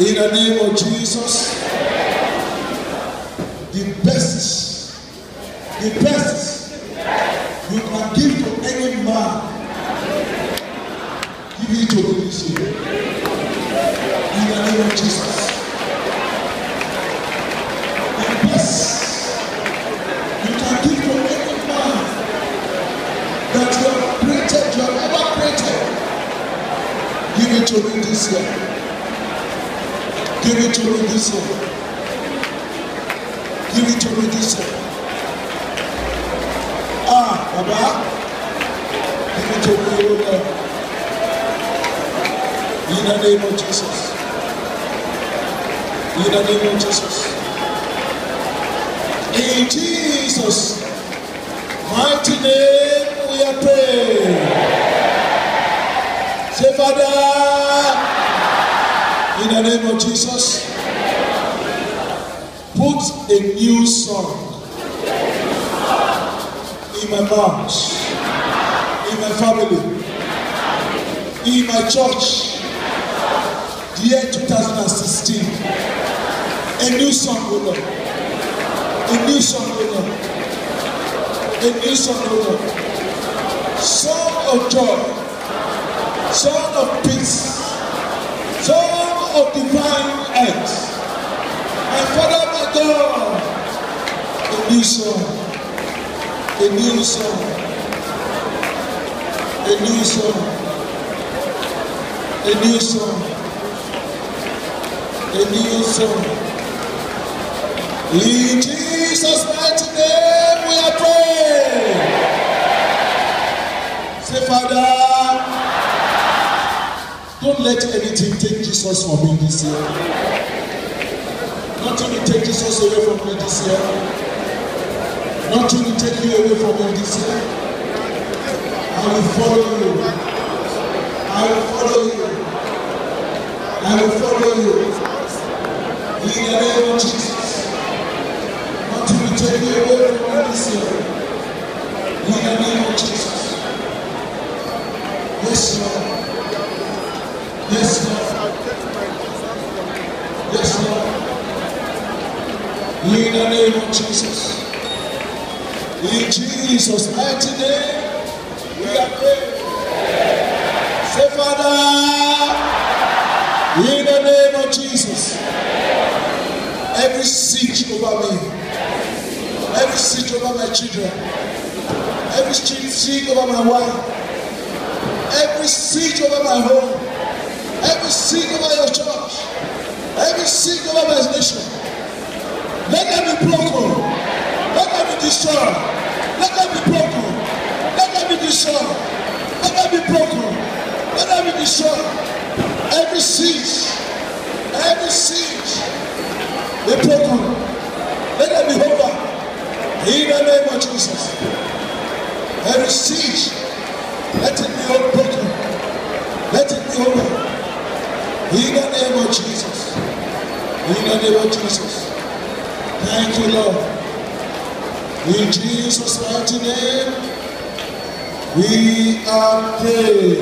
In the name of Jesus. The best, the best you can give to any man, give it to me this year. In the name of Jesus. The best you can give to any man that you have created, you have ever created. Give it to me this year. Give it to me this. Give it to me this. Ah, Baba, give it to me, Lord. In the name of Jesus. In the name of Jesus. In Jesus' mighty name we are praying. In the name of Jesus, put a new song in my mouth, in my family, in my church, the year 2016. A new song, Lord. A new song, Lord. A new song, Lord. Song of joy, song of peace, new song, a new song, a new song, a new song, a new song. In Jesus' mighty name we are praying. Say, Father, don't let anything take Jesus from me this year. Nothing will take Jesus away from me this year. Nothing will take you away from me this. I will follow you. I will follow you. I will follow you. In the name of Jesus. Nothing will take you away from me this. In the name of Jesus. Yes, Lord. Yes, Lord. Yes, Lord. In the name of Jesus. In Jesus' mighty name, we are praying. Say, Father, in the name of Jesus, every siege over me, every siege over my children, every siege over my wife, every siege over my home, every siege over your church, every siege over my nation. Let them be broken. Be destroyed. Let them be broken. Let them be destroyed. Let them be broken. Let them be destroyed. Every siege, every siege, be broken. Let them be over. In the name of Jesus. Every siege, let it be broken. Let it be over. In the name of Jesus. In the name of Jesus. Thank you, Lord. In Jesus' mighty name, we are praying.